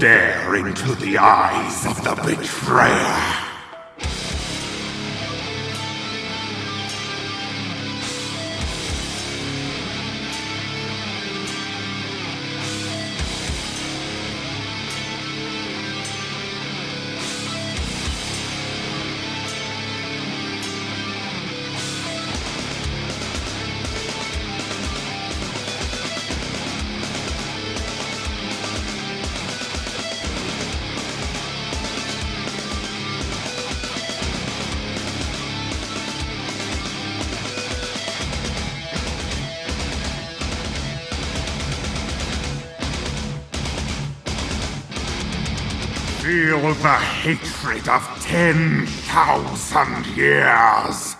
Stare into the eyes of the betrayer. Feel the hatred of 10,000 years.